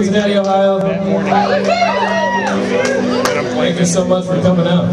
Cincinnati, Ohio. Thank you so much for coming out.